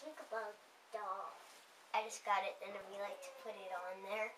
Think about doll. I just got it and we like to put it on there.